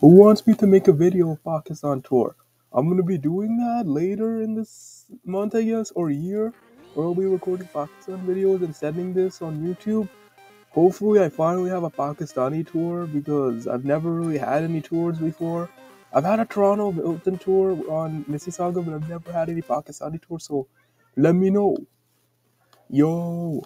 Who wants me to make a video of Pakistan tour? I'm gonna be doing that later in this month, I guess, or year, where I'll be recording Pakistan videos and sending this on YouTube. Hopefully, I finally have a Pakistani tour because I've never really had any tours before. I've had a Toronto Milton tour on Mississauga, but I've never had any Pakistani tour, so let me know. Yo!